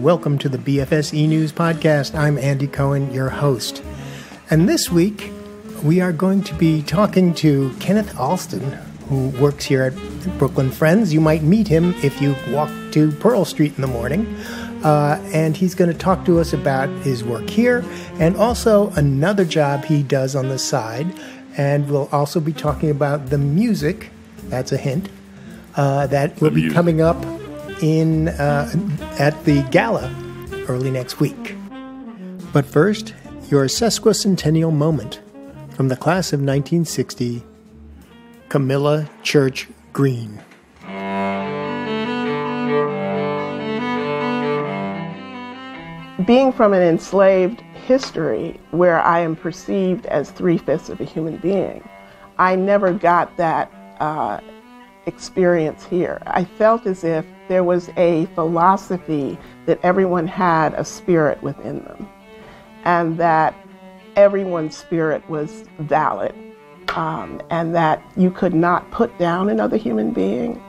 and welcome to the BFS E News Podcast. I'm Andy Cohen, your host. And this week, we are going to be talking to Kenneth Alston, who works here at Brooklyn Friends. You might meet him if you walk to Pearl Street in the morning. Uh, and he's going to talk to us about his work here and also another job he does on the side. And we'll also be talking about the music, that's a hint, uh, that will be coming up in uh, at the gala early next week. But first, your sesquicentennial moment from the class of 1960, Camilia Church Green. being from an enslaved history where I am perceived as three fifths of a human being, I never got that uh, experience here. I felt as if there was a philosophy that everyone had a spirit within them and that everyone's spirit was valid um, and that you could not put down another human being.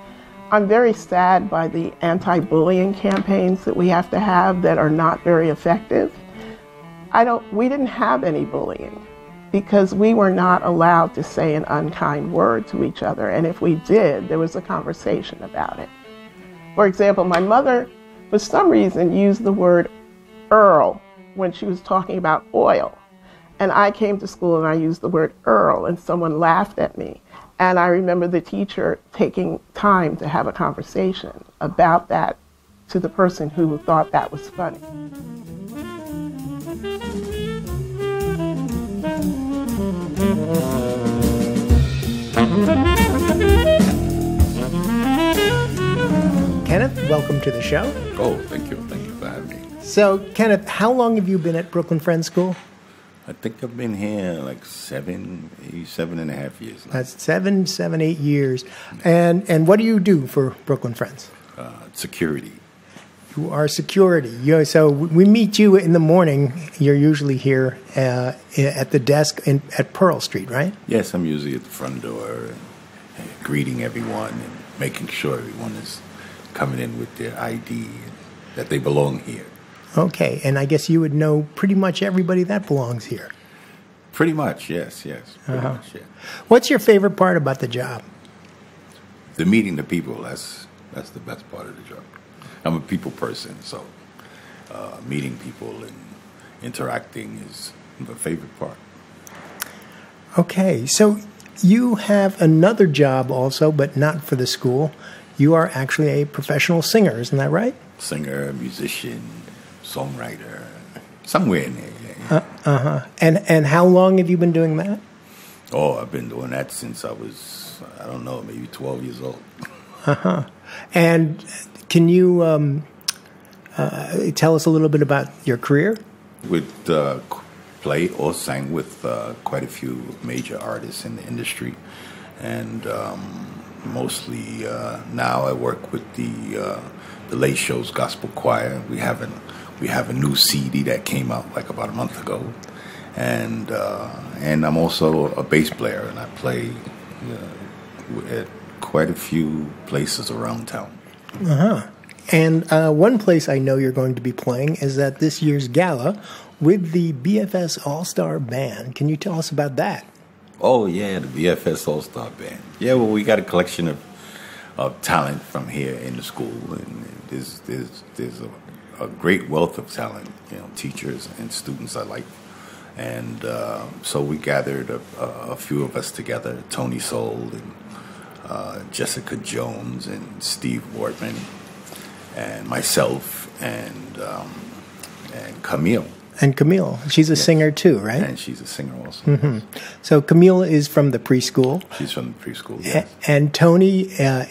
I'm very sad by the anti bullying campaigns that we have to have that are not very effective. I don't, we didn't have any bullying because we were not allowed to say an unkind word to each other. And if we did, there was a conversation about it. For example, my mother, for some reason, used the word Earl when she was talking about oil. And I came to school and I used the word Earl, and someone laughed at me. And I remember the teacher taking time to have a conversation about that to the person who thought that was funny. Kenneth, welcome to the show. Oh, thank you. Thank you for having me. So, Kenneth, how long have you been at Brooklyn Friends School? I think I've been here like seven, seven and a half years now. That's seven, seven, eight years. And and what do you do for Brooklyn Friends? Uh, security. You are security. you so we meet you in the morning. You're usually here uh, at the desk in, at Pearl Street, right? Yes, I'm usually at the front door and, greeting everyone and making sure everyone is coming in with their ID and that they belong here. Okay, and I guess you would know pretty much everybody that belongs here. Pretty much, yes, yes. Pretty much, yeah. What's your favorite part about the job? The meeting the people, that's, that's the best part of the job. I'm a people person, so uh, meeting people and interacting is the favorite part. Okay, so you have another job also, but not for the school. You are actually a professional singer, isn't that right? singer, musician, songwriter, somewhere in there. Yeah, yeah. And and how long have you been doing that? Oh, I've been doing that since I was, I don't know, maybe 12 years old. And can you um, uh, tell us a little bit about your career? Would uh, play or sang with uh, quite a few major artists in the industry. And um, mostly uh, now I work with the, uh, the Late Shows Gospel Choir. We have, an, we have a new CD that came out like about a month ago. And, uh, and I'm also a bass player, and I play uh, at quite a few places around town. Uh huh. And uh, one place I know you're going to be playing is at this year's gala with the BFS All Star Band. Can you tell us about that? Oh yeah, the BFS All Star Band. Yeah, well, we got a collection of, of talent from here in the school, and there's there's there's a, a great wealth of talent. You know, teachers and students alike. And uh, so we gathered a, a, a few of us together: Tony Soul and uh, Jessica Jones and Steve Wortman, and myself and um, and Camille. And Camille, she's a singer too, right? And she's a singer also. So Camille is from the preschool, She's from the preschool. Yes. and Tony uh,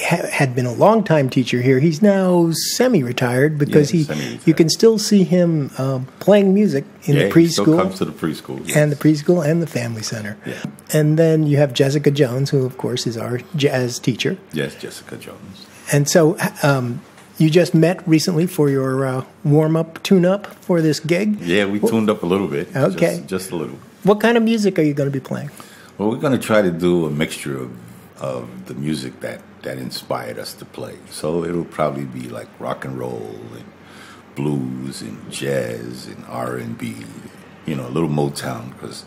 ha- had been a long-time teacher here. He's now semi-retired because Yeah, he semi-retired. you can still see him um, playing music in yeah, the preschool comes to the preschool. yes. and the preschool and the family center. Yeah. And then you have Jessica Jones, who of course is our jazz teacher. Yes, Jessica Jones. And so um, you just met recently for your uh, warm-up, tune-up for this gig. Yeah, we tuned up a little bit. Okay. Just, just a little. What kind of music are you going to be playing? Well, we're going to try to do a mixture of, of the music that, that inspired us to play. So it'll probably be like rock and roll and blues and jazz and R and B, you know, a little Motown because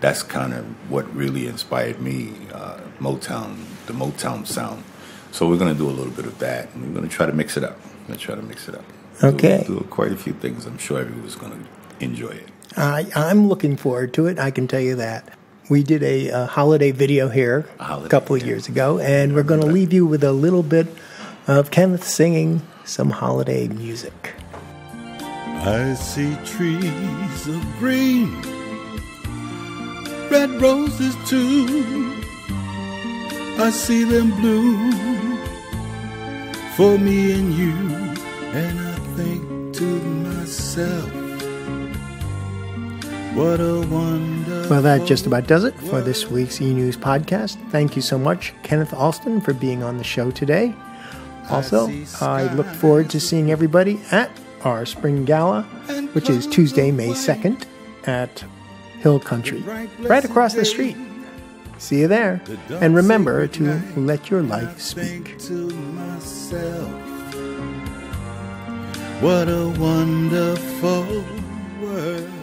that's kind of what really inspired me, uh, Motown, the Motown sound. So we're going to do a little bit of that, and we're going to try to mix it up. We're going to try to mix it up. Okay. Do, do quite a few things. I'm sure everyone's going to enjoy it. I, I'm looking forward to it. I can tell you that. We did a, a holiday video here a, holiday, couple of years ago, and we're going to leave you with a little bit of Kenneth singing some holiday music. I see trees of green, red roses too. I see them bloom for me and you, and I think to myself, what a wonder. Well, that just about does it for this week's E News podcast. Thank you so much, Kenneth Alston, for being on the show today. Also, I look forward to seeing everybody at our spring gala, which is Tuesday, May 2nd at Hill Country, right across the street. See you there. And remember to let your life speak. What a wonderful world.